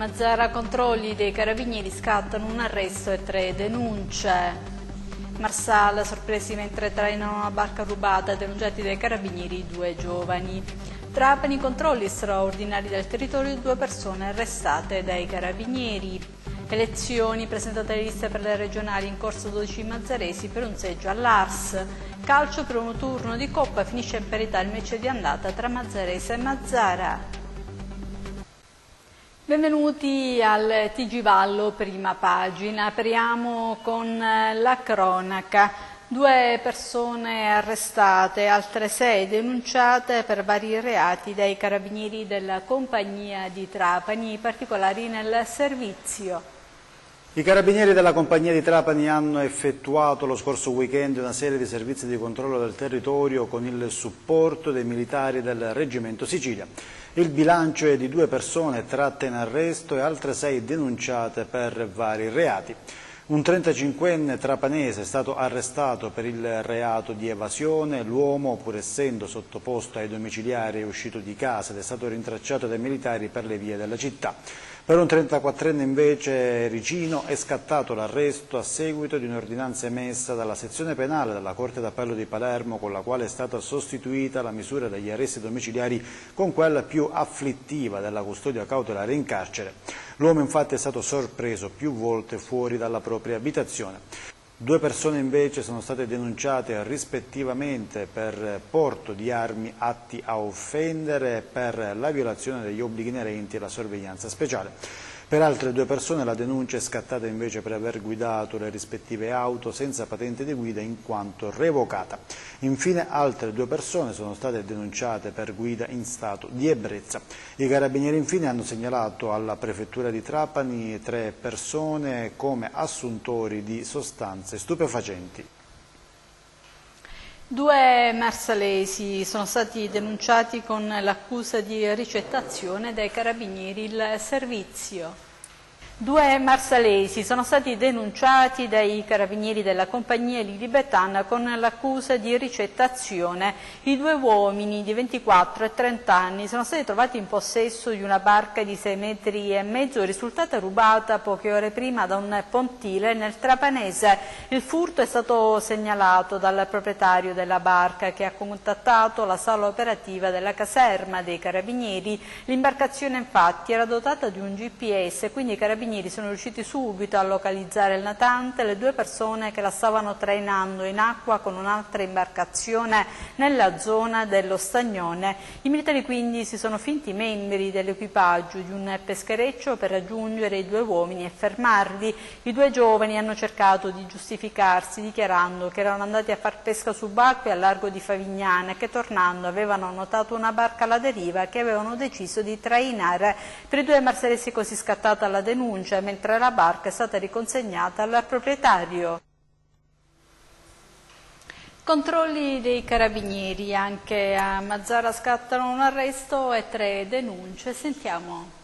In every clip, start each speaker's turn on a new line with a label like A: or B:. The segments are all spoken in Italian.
A: Mazzara controlli dei carabinieri scattano un arresto e tre denunce. Marsala sorpresi mentre trainano una barca rubata, denunciati dai carabinieri due giovani. Trapani controlli straordinari del territorio, due persone arrestate dai carabinieri. Elezioni, presentate le liste per le regionali in corso 12 mazzaresi per un seggio all'Ars. Calcio per un turno di Coppa, finisce in parità il match di andata tra Mazzarese e Mazzara. Benvenuti al TG Vallo, prima pagina. Apriamo con eh, la cronaca. Due persone arrestate, altre sei denunciate per vari reati dai carabinieri della compagnia di Trapani, particolari nel servizio.
B: I carabinieri della compagnia di Trapani hanno effettuato lo scorso weekend una serie di servizi di controllo del territorio con il supporto dei militari del Reggimento Sicilia. Il bilancio è di due persone tratte in arresto e altre sei denunciate per vari reati. Un 35enne trapanese è stato arrestato per il reato di evasione, l'uomo pur essendo sottoposto ai domiciliari è uscito di casa ed è stato rintracciato dai militari per le vie della città. Per un 34enne invece Ricino è scattato l'arresto a seguito di un'ordinanza emessa dalla sezione penale della Corte d'Appello di Palermo con la quale è stata sostituita la misura degli arresti domiciliari con quella più afflittiva della custodia cautelare in carcere. L'uomo infatti è stato sorpreso più volte fuori dalla propria abitazione. Due persone invece sono state denunciate rispettivamente per porto di armi atti a offendere per la violazione degli obblighi inerenti alla sorveglianza speciale. Per altre due persone la denuncia è scattata invece per aver guidato le rispettive auto senza patente di guida in quanto revocata. Infine altre due persone sono state denunciate per guida in stato di ebbrezza. I carabinieri infine hanno segnalato alla prefettura di Trapani tre persone come assuntori di sostanze stupefacenti.
A: Due marsalesi sono stati denunciati con l'accusa di ricettazione dai carabinieri il servizio. Due marsalesi sono stati denunciati dai carabinieri della compagnia Lilibetan con l'accusa di ricettazione. I due uomini di 24 e 30 anni sono stati trovati in possesso di una barca di 6 metri e mezzo risultata rubata poche ore prima da un pontile nel Trapanese. Il furto è stato segnalato dal proprietario della barca che ha contattato la sala operativa della caserma dei carabinieri. L'imbarcazione infatti era dotata di un GPS, quindi i carabinieri carabinieri sono riusciti subito a localizzare il natante, le due persone che la stavano trainando in acqua con un'altra imbarcazione nella zona dello Stagnone. I militari quindi si sono finti membri dell'equipaggio di un peschereccio per raggiungere i due uomini e fermarli. I due giovani hanno cercato di giustificarsi dichiarando che erano andati a far pesca subacquea al largo di Favignana e che tornando avevano notato una barca alla deriva che avevano deciso di trainare. Per i due marsalesi così scattata la denuncia denuncia mentre la barca è stata riconsegnata al proprietario. Controlli dei carabinieri, anche a Mazzara scattano un arresto e tre denunce. Sentiamo.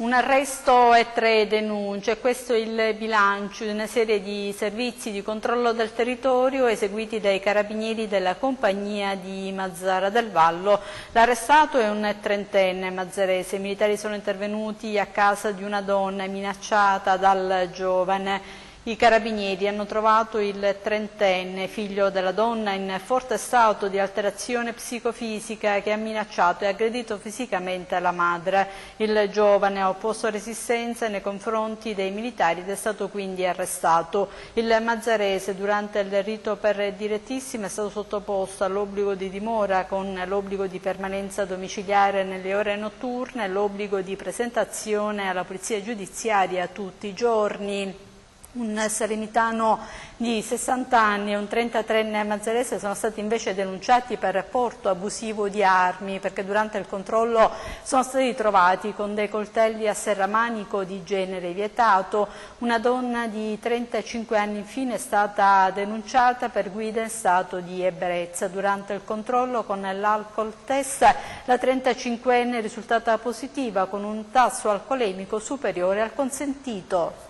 A: Un arresto e tre denunce, questo è il bilancio di una serie di servizi di controllo del territorio eseguiti dai carabinieri della compagnia di Mazzara del Vallo. L'arrestato è un trentenne mazzarese, i militari sono intervenuti a casa di una donna minacciata dal giovane. I carabinieri hanno trovato il trentenne, figlio della donna, in forte stato di alterazione psicofisica che ha minacciato e aggredito fisicamente la madre. Il giovane ha opposto resistenza nei confronti dei militari ed è stato quindi arrestato. Il Mazzarese durante il rito per direttissima è stato sottoposto all'obbligo di dimora con l'obbligo di permanenza domiciliare nelle ore notturne e l'obbligo di presentazione alla polizia giudiziaria tutti i giorni un salemitano di 60 anni e un 33enne mazzarese sono stati invece denunciati per porto abusivo di armi perché durante il controllo sono stati trovati con dei coltelli a serramanico di genere vietato. Una donna di 35 anni infine è stata denunciata per guida in stato di ebbrezza. Durante il controllo con l'alcol test la 35enne è risultata positiva con un tasso alcolemico superiore al consentito.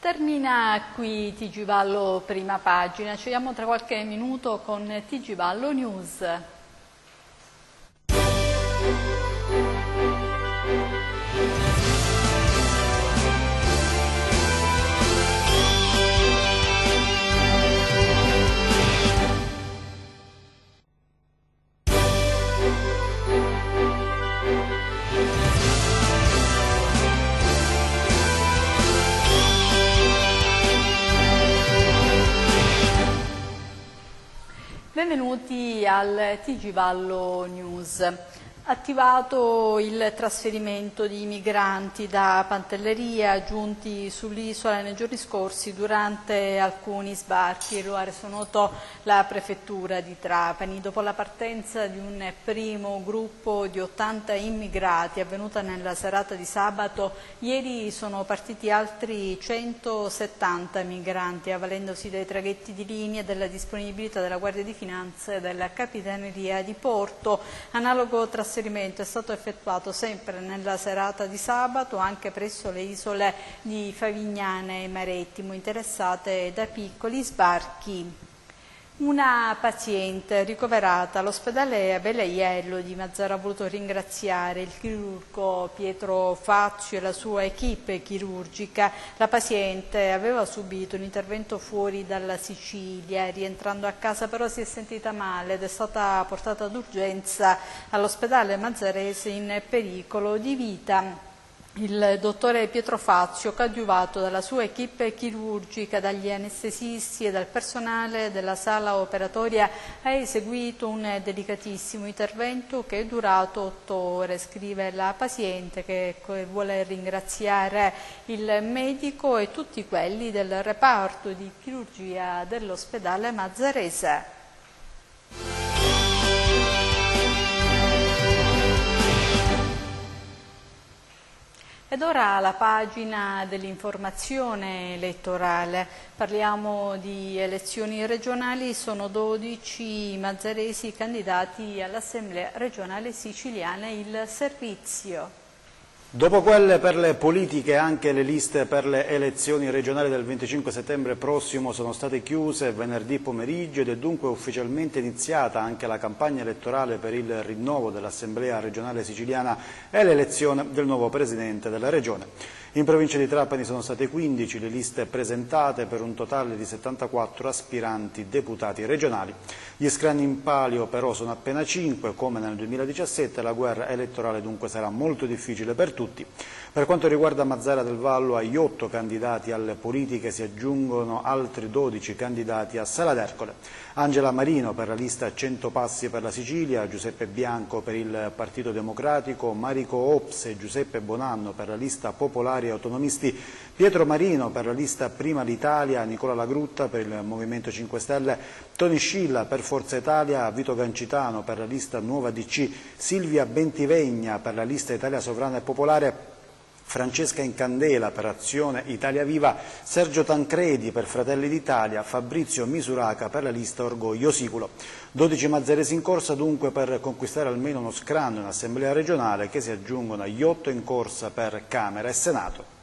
A: Termina qui TG Vallo prima pagina, ci vediamo tra qualche minuto con TG Vallo News. Benvenuti al TG Vallo News attivato il trasferimento di migranti da Pantelleria giunti sull'isola nei giorni scorsi durante alcuni sbarchi, lo ha reso noto la prefettura di Trapani. Dopo la partenza di un primo gruppo di 80 immigrati avvenuta nella serata di sabato, ieri sono partiti altri 170 migranti avvalendosi dei traghetti di linea della disponibilità della Guardia di Finanza e della Capitaneria di Porto. Analogo trasferimento trasferimento è stato effettuato sempre nella serata di sabato anche presso le isole di Favignana e Marettimo interessate da piccoli sbarchi. Una paziente ricoverata all'ospedale Abele Iello di Mazzara ha voluto ringraziare il chirurgo Pietro Fazio e la sua equipe chirurgica. La paziente aveva subito un intervento fuori dalla Sicilia, rientrando a casa però si è sentita male ed è stata portata d'urgenza all'ospedale mazzarese in pericolo di vita il dottore Pietro Fazio, coadiuvato dalla sua equipe chirurgica, dagli anestesisti e dal personale della sala operatoria, ha eseguito un delicatissimo intervento che è durato otto ore, scrive la paziente che vuole ringraziare il medico e tutti quelli del reparto di chirurgia dell'ospedale Mazzarese. Ed ora la pagina dell'informazione elettorale. Parliamo di elezioni regionali, sono 12 i mazzaresi candidati all'Assemblea regionale siciliana il servizio.
B: Dopo quelle per le politiche anche le liste per le elezioni regionali del 25 settembre prossimo sono state chiuse venerdì pomeriggio ed è dunque ufficialmente iniziata anche la campagna elettorale per il rinnovo dell'Assemblea regionale siciliana e l'elezione del nuovo Presidente della Regione. In provincia di Trapani sono state 15 le liste presentate per un totale di 74 aspiranti deputati regionali. Gli scranni in palio però sono appena 5, come nel 2017 la guerra elettorale dunque sarà molto difficile per tutti. Per quanto riguarda Mazzara del Vallo, agli 8 candidati alle politiche si aggiungono altri 12 candidati a Sala d'Ercole. Angela Marino per la lista 100 Passi per la Sicilia, Giuseppe Bianco per il Partito Democratico, Marico Ops e Giuseppe Bonanno per la lista Popolari e Autonomisti, Pietro Marino per la lista Prima l'Italia, Nicola Lagrutta per il Movimento 5 Stelle, Toni Scilla per Forza Italia, Vito Gancitano per la lista Nuova DC, Silvia Bentivegna per la lista Italia Sovrana e Popolare, Francesca Incandela per Azione Italia Viva, Sergio Tancredi per Fratelli d'Italia, Fabrizio Misuraca per la lista Orgoglio Siculo. 12 mazzeresi in corsa dunque per conquistare almeno uno scranno in Assemblea regionale che si aggiungono agli 8 in corsa per Camera e Senato.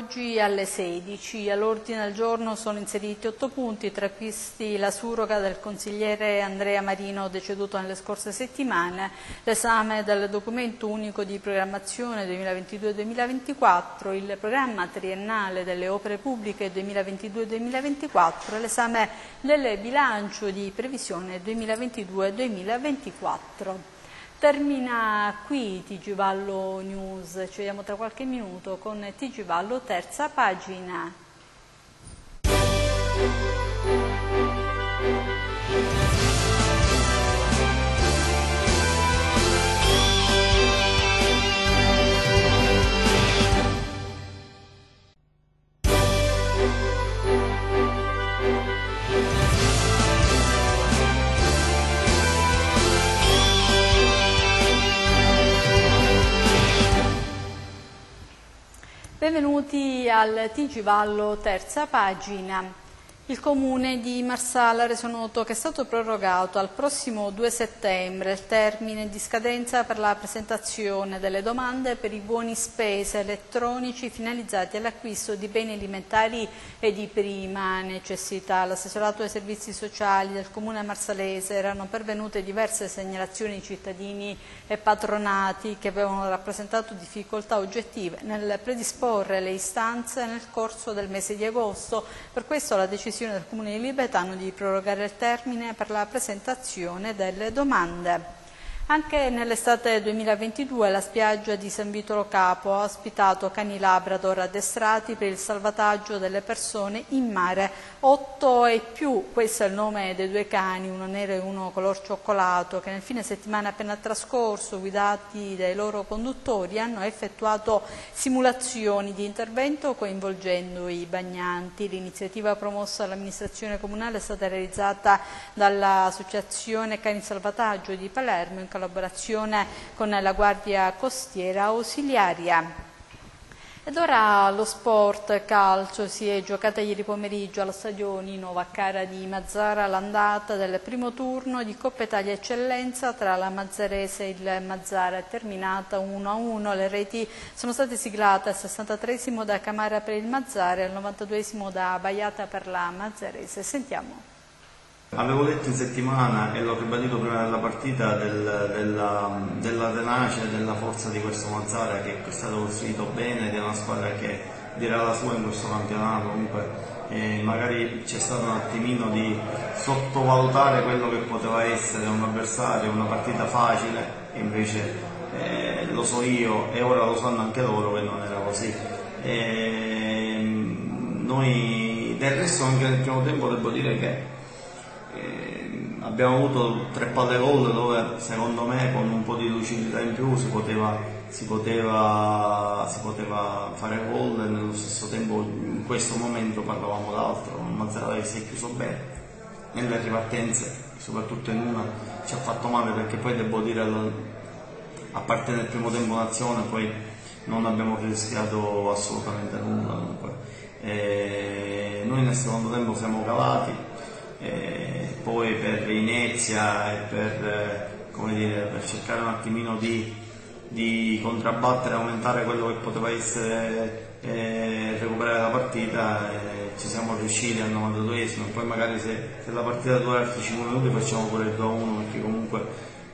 A: Oggi alle 16. All'ordine del giorno sono inseriti otto punti, tra questi la surroga del consigliere Andrea Marino deceduto nelle scorse settimane, l'esame del documento unico di programmazione 2022-2024, il programma triennale delle opere pubbliche 2022-2024 e l'esame del bilancio di previsione 2022-2024. Termina qui TG Vallo News, ci vediamo tra qualche minuto con TG Vallo terza pagina. Benvenuti al TG Vallo, terza pagina. Il Comune di Marsala ha reso noto che è stato prorogato al prossimo 2 settembre il termine di scadenza per la presentazione delle domande per i buoni spese elettronici finalizzati all'acquisto di beni alimentari e di prima necessità. L'assessorato dei servizi sociali del Comune marsalese erano pervenute diverse segnalazioni di cittadini e patronati che avevano rappresentato difficoltà oggettive nel predisporre le istanze nel corso del mese di agosto. Per questo la decisione decisione del Comune di Libetano di prorogare il termine per la presentazione delle domande. Anche nell'estate 2022 la spiaggia di San Vitolo Capo ha ospitato cani Labrador addestrati per il salvataggio delle persone in mare. Otto e più, questo è il nome dei due cani, uno nero e uno color cioccolato, che nel fine settimana appena trascorso, guidati dai loro conduttori, hanno effettuato simulazioni di intervento coinvolgendo i bagnanti. L'iniziativa promossa dall'amministrazione comunale è stata realizzata dall'Associazione Cani Salvataggio di Palermo in collaborazione con la Guardia Costiera Ausiliaria. Ed ora lo sport calcio si è giocata ieri pomeriggio allo stadio Nino Vaccara di Mazzara l'andata del primo turno di Coppa Italia Eccellenza tra la Mazzarese e il Mazzara. È terminata 1-1 le reti sono state siglate al 63 da Camara per il Mazzara e al 92 da Baiata per la Mazzarese. Sentiamo
C: Avevo detto in settimana e l'ho ribadito prima della partita del, della, della tenacia e della forza di questo Mazzara che è stato costruito bene, è una squadra che dirà la sua in questo campionato, comunque eh, magari c'è stato un attimino di sottovalutare quello che poteva essere un avversario, una partita facile, invece eh, lo so io e ora lo sanno anche loro che non era così. E, ehm, noi del resto anche nel primo tempo devo dire che eh, abbiamo avuto tre palle gol dove secondo me con un po' di lucidità in più si poteva, si poteva, si poteva fare gol e nello stesso tempo in questo momento parlavamo d'altro, Mazzara che si è chiuso bene. Nelle ripartenze, soprattutto in una ci ha fatto male perché poi devo dire a parte nel primo tempo un'azione poi non abbiamo rischiato assolutamente nulla e noi nel secondo tempo siamo calati eh, poi per inerzia e per, eh, dire, per, cercare un attimino di, di contrabbattere, aumentare quello che poteva essere eh, recuperare la partita, eh, ci siamo riusciti al 92esimo, poi magari se, se la partita dura altri 5 minuti facciamo pure il 2-1 perché comunque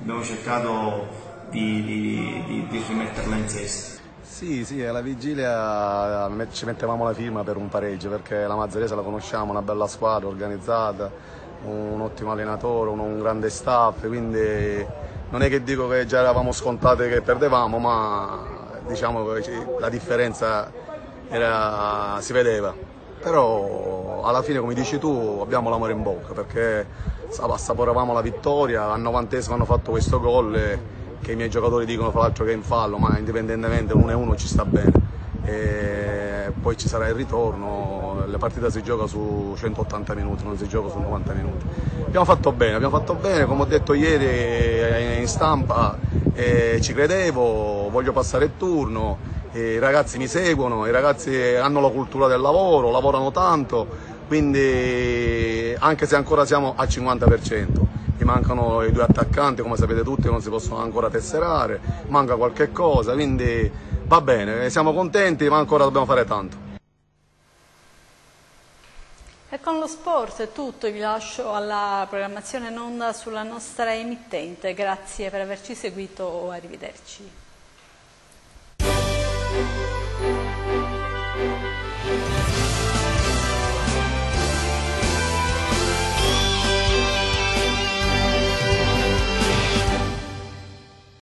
C: abbiamo cercato di, di, di, di rimetterla in sesto.
D: Sì, sì, alla vigilia ci mettevamo la firma per un pareggio perché la Mazzarese la conosciamo, una bella squadra organizzata, un ottimo allenatore, un, grande staff, quindi non è che dico che già eravamo scontate che perdevamo, ma diciamo che la differenza era, si vedeva. Però alla fine, come dici tu, abbiamo l'amore in bocca perché assaporavamo la vittoria, al novantesimo hanno fatto questo gol. E, che i miei giocatori dicono fra l'altro che è in fallo, ma indipendentemente l'1-1 ci sta bene. E poi ci sarà il ritorno, la partita si gioca su 180 minuti, non si gioca su 90 minuti. Abbiamo fatto bene, abbiamo fatto bene, come ho detto ieri eh, in stampa, eh, ci credevo, voglio passare il turno, i ragazzi mi seguono, i ragazzi hanno la cultura del lavoro, lavorano tanto, quindi anche se ancora siamo al 50% mi mancano i due attaccanti, come sapete tutti, non si possono ancora tesserare, manca qualche cosa, quindi va bene, siamo contenti, ma ancora dobbiamo fare tanto.
A: E con lo sport è tutto, vi lascio alla programmazione in onda sulla nostra emittente. Grazie per averci seguito, arrivederci.